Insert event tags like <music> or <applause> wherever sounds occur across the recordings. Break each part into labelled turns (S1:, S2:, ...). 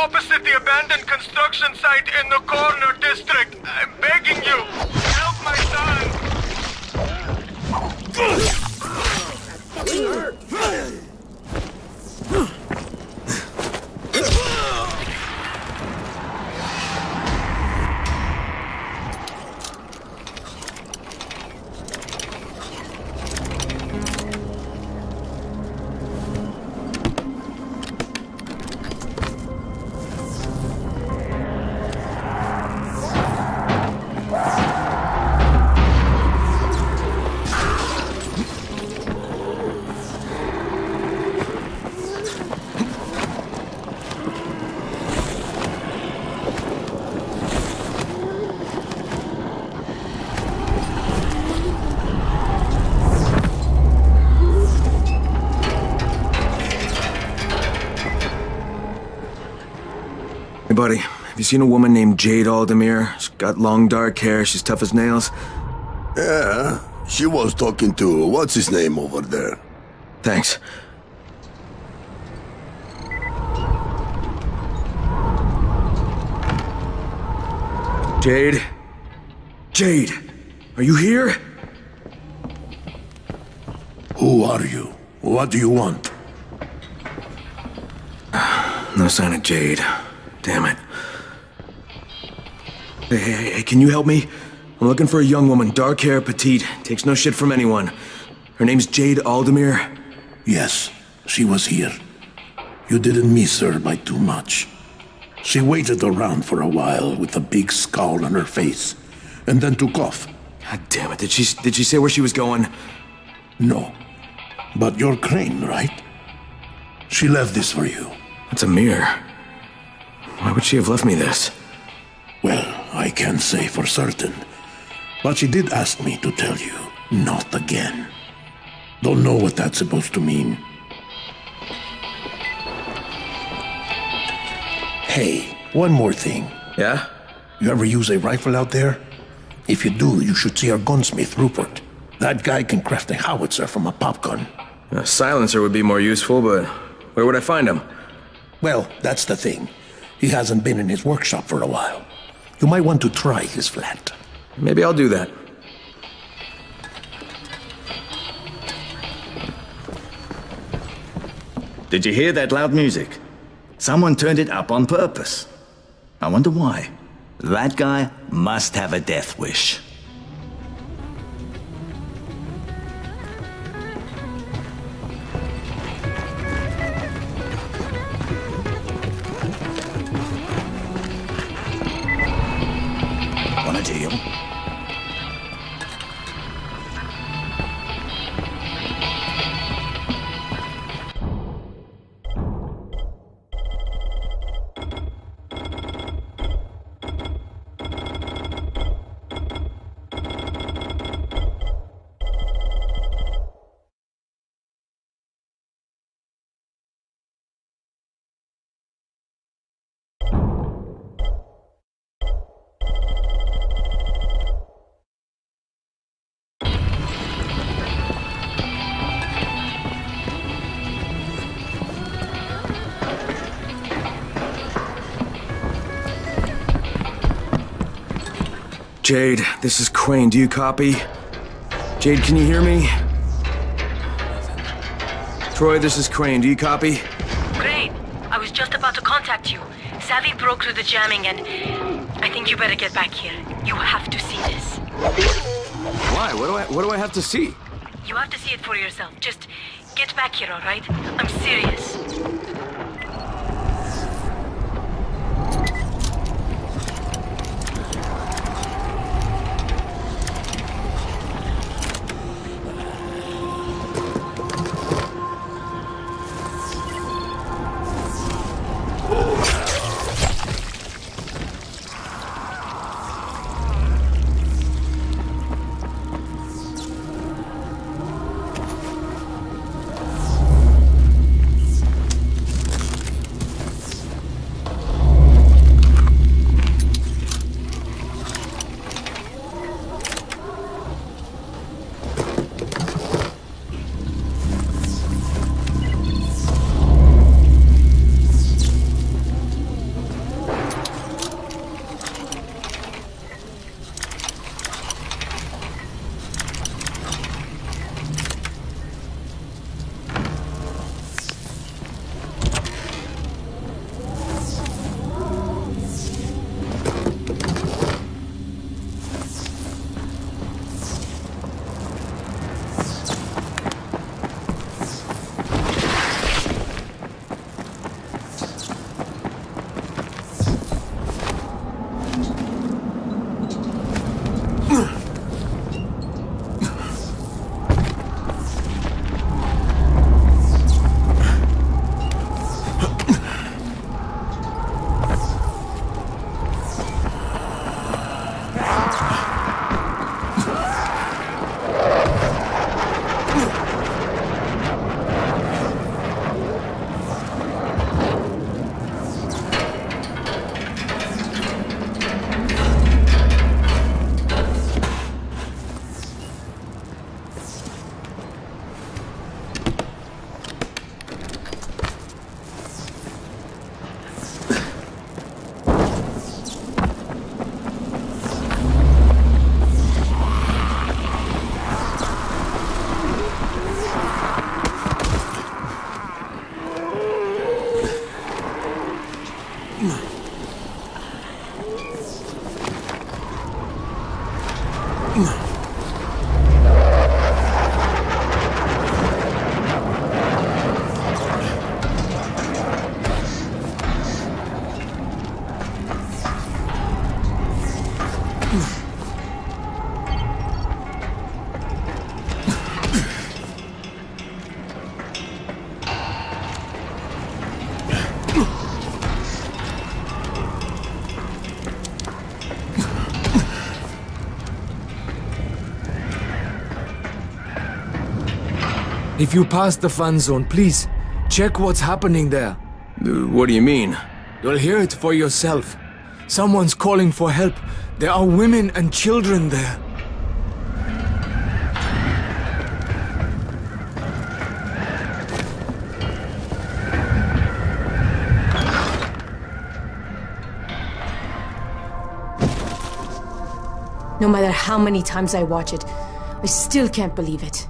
S1: opposite the abandoned construction site in the corner district. I'm begging you. Help my son.
S2: You seen a woman named Jade Aldemir? She's got long dark hair, she's tough as nails.
S3: Yeah, she was talking to what's his name over there.
S2: Thanks. Jade? Jade, are you here?
S3: Who are you? What do you want? <sighs>
S2: No sign of Jade. Damn it. Hey, hey, hey, can you help me? I'm looking for a young woman, dark hair, petite, takes no shit from anyone. Her name's Jade Aldemir.
S3: Yes, she was here. You didn't miss her by too much. She waited around for a while with a big scowl on her face, and then took off.
S2: God damn it, did she, did she say where she was going?
S3: No. But you're Crane, right? She left this for you.
S2: That's a mirror. Why would she have left me this?
S3: Well, I can't say for certain. But she did ask me to tell you, not again. Don't know what that's supposed to mean. Hey, one more thing.
S2: Yeah?
S3: You ever use a rifle out there? If you do, you should see our gunsmith, Rupert. That guy can craft a howitzer from a popgun.
S2: A silencer would be more useful, but where would I find him?
S3: Well, that's the thing. He hasn't been in his workshop for a while. You might want to try his flat.
S2: Maybe I'll do that.
S4: Did you hear that loud music? Someone turned it up on purpose. I wonder why. That guy must have a death wish.
S2: Jade, this is Crane. Do you copy? Jade, can you hear me? Troy, this is Crane. Do you copy?
S5: Great. I was just about to contact you. Savvy broke through the jamming and I think you better get back here. You have to see this.
S2: Why? What do I what do I have to see?
S5: You have to see it for yourself. Just get back here, all right? I'm serious. Ooh. No.
S6: If you pass the fan zone, please, check what's happening there.
S2: Uh, What do you mean?
S6: You'll hear it for yourself. Someone's calling for help. There are women and children there.
S5: No matter how many times I watch it, I still can't believe it.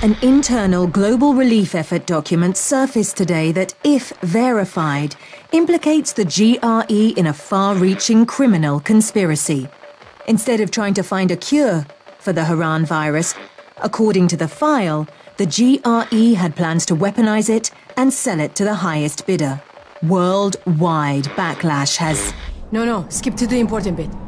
S7: An internal global relief effort document surfaced today that, if verified, implicates the GRE in a far reaching criminal conspiracy. Instead of trying to find a cure for the Harran virus, according to the file, the GRE had plans to weaponize it and sell it to the highest bidder. Worldwide backlash has.
S5: No, no, skip to the important bit.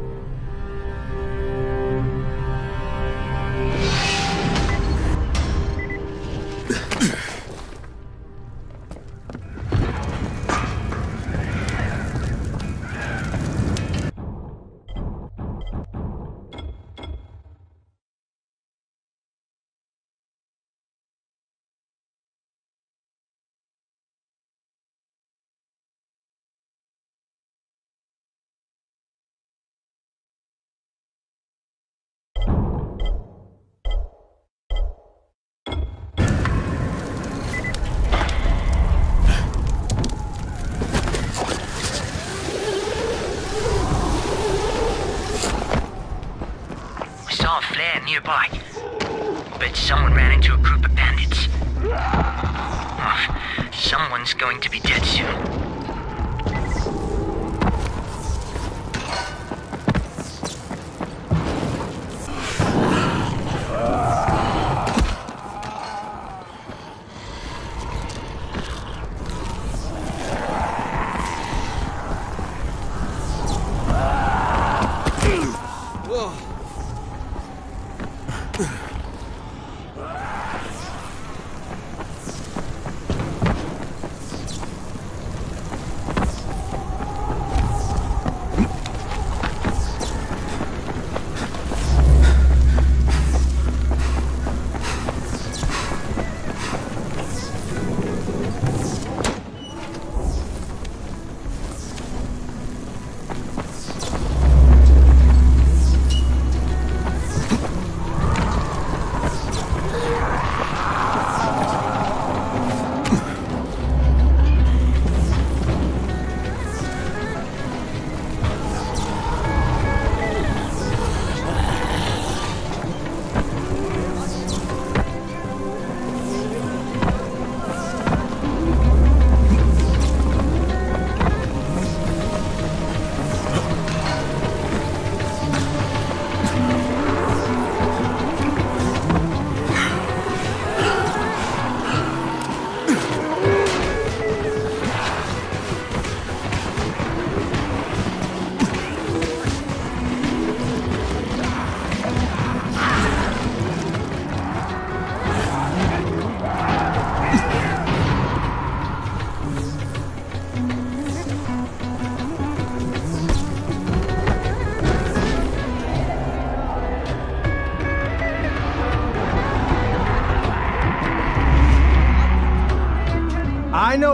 S8: Saw a flare nearby. But someone ran into a group of bandits. Someone's going to be dead soon.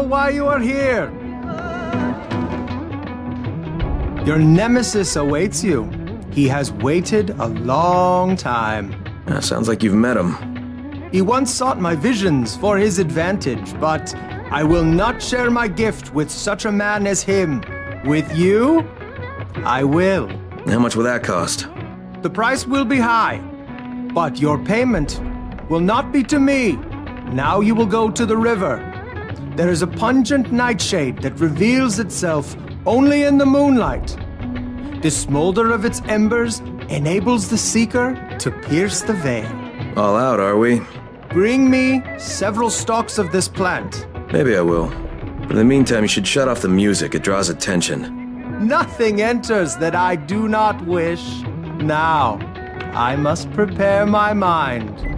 S9: Why you are here. Your nemesis awaits you. He has waited a long time.
S2: Uh, sounds like you've met him.
S9: He once sought my visions for his advantage, but I will not share my gift with such a man as him. With you, I will.
S2: How much will that cost?
S9: The price will be high, but your payment will not be to me. Now you will go to the river. There is a pungent nightshade that reveals itself only in the moonlight. The smolder of its embers enables the seeker to pierce the veil.
S2: All out, are we?
S9: Bring me several stalks of this plant.
S2: Maybe I will. But in the meantime, you should shut off the music. It draws attention.
S9: Nothing enters that I do not wish. Now, I must prepare my mind.